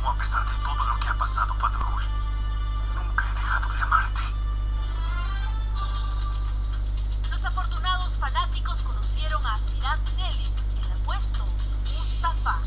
amo a pesar de todo lo que ha pasado, Fatmagul. Nunca he dejado de amarte. Los afortunados fanáticos conocieron a Aspirat Nelly, el apuesto Mustafa.